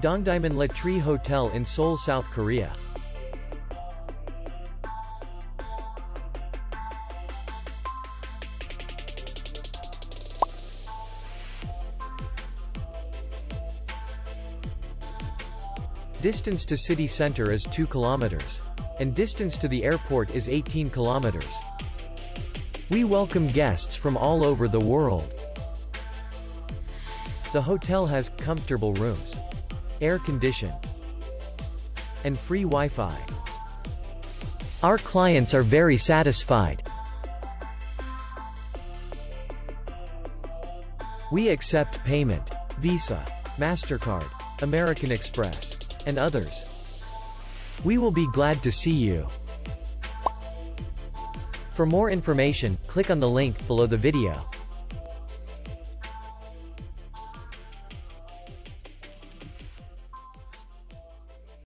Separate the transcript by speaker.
Speaker 1: Dongdaemun La Tree Hotel in Seoul, South Korea. Distance to city center is 2 kilometers. And distance to the airport is 18 kilometers. We welcome guests from all over the world. The hotel has comfortable rooms, air condition, and free Wi-Fi. Our clients are very satisfied. We accept payment, Visa, MasterCard, American Express, and others. We will be glad to see you. For more information, click on the link below the video.